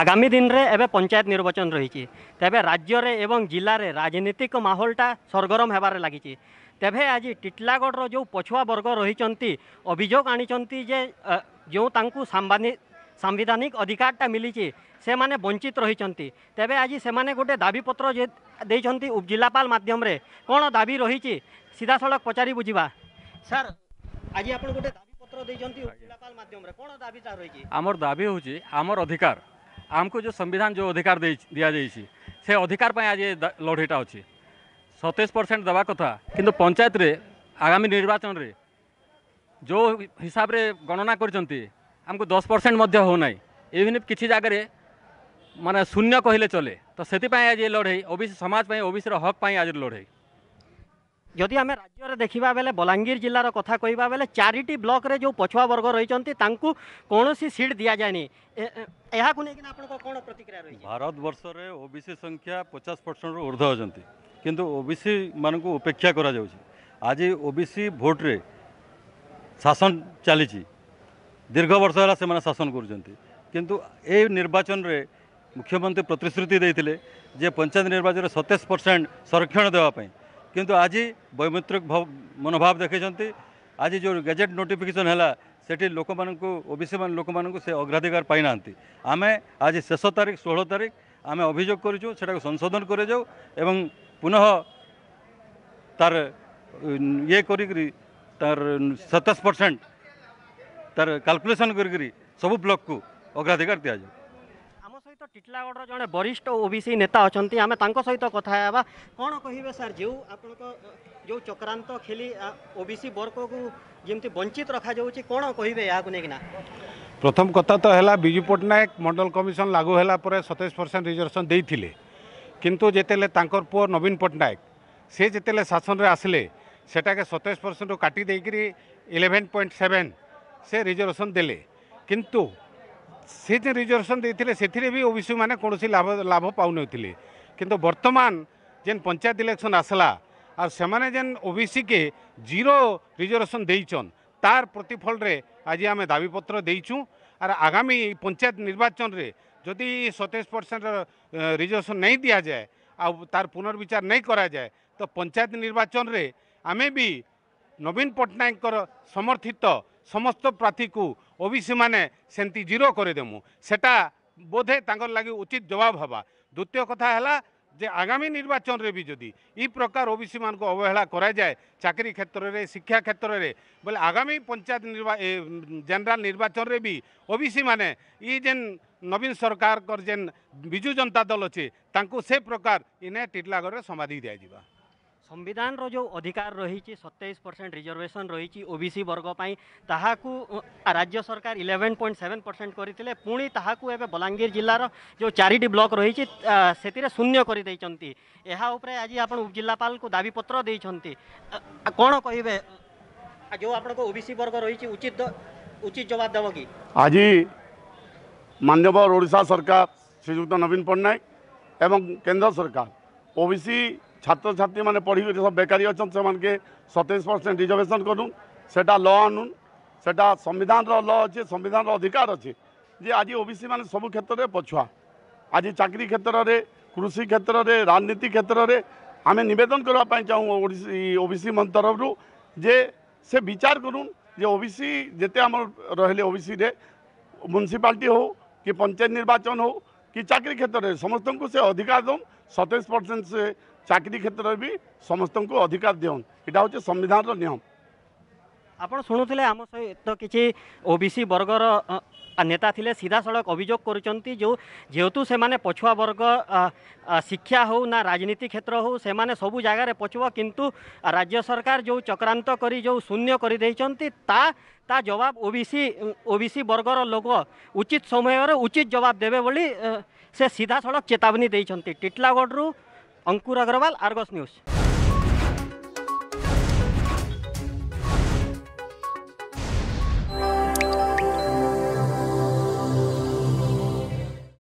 আগামী দিনে এবে পঞ্চায়েত নির্বাচন রয়েছে তবে রাজ্যের এবং জেলার রাজনৈতিক মাহলটা সরগরম হবার লাগিছে তবে আজ টিটলাগড়র যে পছুয়া বর্গ রয়েছে অভিযোগ আনিছেন যে যে তাঁকু সাংবিধানিক অধিকারটা মিলিছে সে মানে বঞ্চিত রয়েছে তবে আজ সে গোটে দাবিপত্র যে দিয়েছেন উপজেলাপাল মাধ্যমে কোণ দাবি রয়েছে সিধাসলখ পচারি বুঝবা স্যার আজ আপনার গোটে দাবিপত্র দিয়েছেন উপজেলাপাল মাধ্যমে কোণ দাবিটা রয়েছে আমার দাবি হচ্ছে আমার অধিকার आमको जो संविधान जो अधिकार दिजाई से अधिकार आज लड़ेटा अच्छे सतैश परसेंट देवा कथा कि पंचायत रे आगामी निर्वाचन रे जो हिसाब रे गणना करमको दस परसेंट होना इवन इफ किसी जगह मानने शून्य कहले चले तो से आज लड़े ओबीसी समाज ओबीसी हक आज लड़े जदि आम राज्य देखा बेले बलांगीर जिलार कथा कह बेले चार ब्लक जो पछुआ वर्ग रही कौन सीट दि जाए यह भारत बर्ष ओबीसी संख्या पचास परसेंट रू ऊर्ध अच्छा किंतु ओबीसी मानक उपेक्षा कर आज ओबीसी भोट्रे शासन चली दीर्घ वर्ष है शासन करु निर्वाचन में मुख्यमंत्री प्रतिश्रुति पंचायत निर्वाचन सतैश परसेंट संरक्षण देवाई किंतु आज वैमित्रिक मनोभाव देखते आज जो गैजेट नोटिफिकेशन है सेठी लोक मानसी मान लोक मान से अग्राधिकार पाईना आम आज शेष तारीख षोह तारीख आम अभोग कर संशोधन कर पुनः ये कर सतैश परसेंट तार कालकुलेसन कर सब ब्लक को अग्राधिकार दि जाए ଟିଟଲାଗଡ଼ର ଜଣେ ବରିଷ୍ଠ ଓବିସି ନେତା ଅଛନ୍ତି ଆମେ ତାଙ୍କ ସହିତ କଥା ହେବା କ'ଣ କହିବେ ସାର୍ ଯେଉଁ ଆପଣଙ୍କ ଯେଉଁ ଚକ୍ରାନ୍ତ ଖେଳି ଓବିସି ବର୍ଗକୁ ଯେମିତି ବଞ୍ଚିତ ରଖାଯାଉଛି କ'ଣ କହିବେ ଏହାକୁ ନେଇକିନା ପ୍ରଥମ କଥା ତ ହେଲା ବିଜୁ ପଟ୍ଟନାୟକ ମଣ୍ଡଳ କମିଶନ ଲାଗୁ ହେଲା ପରେ ସତେଇଶ ପରସେଣ୍ଟ ରିଜର୍ଭେସନ୍ ଦେଇଥିଲେ କିନ୍ତୁ ଯେତେବେଳେ ତାଙ୍କର ପୁଅ ନବୀନ ପଟ୍ଟନାୟକ ସେ ଯେତେବେଳେ ଶାସନରେ ଆସିଲେ ସେଟାକେ ସତେଇଶ ପରସେଣ୍ଟରୁ କାଟି ଦେଇକରି ଇଲେଭେନ୍ ପଏଣ୍ଟ ସେଭେନ୍ ସେ ରିଜର୍ଭେସନ୍ ଦେଲେ କିନ୍ତୁ ସେ ଯେ ରିଜର୍ଭେସନ୍ ଦେଇଥିଲେ ସେଥିରେ ବି ଓବିସିମାନେ କୌଣସି ଲାଭ ଲାଭ ପାଉନଥିଲେ କିନ୍ତୁ ବର୍ତ୍ତମାନ ଯେନ୍ ପଞ୍ଚାୟତ ଇଲେକ୍ସନ୍ ଆସିଲା ଆଉ ସେମାନେ ଯେନ୍ ଓବିସିକେ ଜିରୋ ରିଜର୍ଭେସନ୍ ଦେଇଛନ୍ ତାର ପ୍ରତିଫଳରେ ଆଜି ଆମେ ଦାବିପତ୍ର ଦେଇଛୁ ଆର୍ ଆଗାମୀ ପଞ୍ଚାୟତ ନିର୍ବାଚନରେ ଯଦି ସତେଇଶ ପରସେଣ୍ଟ ରିଜର୍ଭେସନ୍ ନେଇ ଦିଆଯାଏ ଆଉ ତାର ପୁନର୍ବିଚାର ନେଇ କରାଯାଏ ତ ପଞ୍ଚାୟତ ନିର୍ବାଚନରେ ଆମେ ବି ନବୀନ ପଟ୍ଟନାୟକଙ୍କର ସମର୍ଥିତ ସମସ୍ତ ପ୍ରାର୍ଥୀକୁ ଓବିସି ମାନେ ସେମିତି ଜିରୋ କରିଦେମୁ ସେଟା ବୋଧେ ତାଙ୍କର ଲାଗି ଉଚିତ ଜବାବ ହେବା ଦ୍ୱିତୀୟ କଥା ହେଲା ଯେ ଆଗାମୀ ନିର୍ବାଚନରେ ବି ଯଦି ଇ ପ୍ରକାର ଓବିସିମାନଙ୍କୁ ଅବହେଳା କରାଯାଏ ଚାକିରି କ୍ଷେତ୍ରରେ ଶିକ୍ଷା କ୍ଷେତ୍ରରେ ବୋଲେ ଆଗାମୀ ପଞ୍ଚାୟତ ନିର୍ବା ଜେନେରାଲ ନିର୍ବାଚନରେ ବି ଓବିସିମାନେ ଇ ଯେନ୍ ନବୀନ ସରକାରଙ୍କର ଯେନ୍ ବିଜୁ ଜନତା ଦଳ ଅଛି ତାଙ୍କୁ ସେ ପ୍ରକାର ଇନେ ଟିଟଲାଗଡ଼ରେ ସମାଧି ଦିଆଯିବା संविधान रो अधिकार रही सतैश परसेंट रिजर्वेशन रही ओबीसी वर्ग पर ताकू राज्य सरकार इलेवेन पॉइंट सेवेन परसेंट करते पुणी ताकू बलांगीर जिलार जो चारिटी ब्लक रही से शून्य कर आज आप को कौन कहे जो आप ओबीसी वर्ग रही उचित उचित जवाब देव कि आज मान्यवर ओडा सरकार श्रीजुक्त नवीन पट्टनायक केन्द्र सरकार ओबीसी ছাত্রছাত্রী মানে পড়িকি সব বেকারী অনেক সে সতেইশ পরসেন্ট রিজর্ভেশন করুন সেটা ল আনুন সেটা সংবিধানর ল অছে সংবিধানর অধিকার অছে যে আজ ওবিসি মানে সব ক্ষেত্রে পছুয়া আজ চাকরি ক্ষেত্রে কৃষি ক্ষেত্রে রাজনীতি ক্ষেত্রে আমি নিবেদন করা চাহু ওবিসি তরফর যে সে বিচার করুন যে ওবিসি যেতে আমার রহলে ওবিসিরে म्युनिसिपालिटी हो কি পঞ্চায়েত নির্বাচন हो কি চাকরি ক্ষেত্রে সমস্ত সে অধিকার দেন সতেইশ सतैश সে ଚାକିରି କ୍ଷେତ୍ରରେ ବି ସମସ୍ତଙ୍କୁ ଅଧିକାର ଦିଅନ୍ତୁ ଏଇଟା ହେଉଛି ସମ୍ବିଧାନର ନିୟମ ଆପଣ ଶୁଣୁଥିଲେ ଆମ ସହିତ କିଛି ଓବିସି ବର୍ଗର ନେତା ଥିଲେ ସିଧାସଳଖ ଅଭିଯୋଗ କରୁଛନ୍ତି ଯେଉଁ ଯେହେତୁ ସେମାନେ ପଛୁଆ ବର୍ଗ ଶିକ୍ଷା ହେଉ ନା ରାଜନୀତି କ୍ଷେତ୍ର ହେଉ ସେମାନେ ସବୁ ଜାଗାରେ ପଛୁଆ କିନ୍ତୁ ରାଜ୍ୟ ସରକାର ଯେଉଁ ଚକ୍ରାନ୍ତ କରି ଯେଉଁ ଶୂନ୍ୟ କରିଦେଇଛନ୍ତି ତା ତା ଜବାବ ଓବିସି ଓବିସି ବର୍ଗର ଲୋକ ଉଚିତ ସମୟରେ ଉଚିତ ଜବାବ ଦେବେ ବୋଲି ସେ ସିଧାସଳଖ ଚେତାବନୀ ଦେଇଛନ୍ତି ଟିଟଲାଗଡ଼ରୁ अङ्कुर अग्रवाल आर्गस न्युज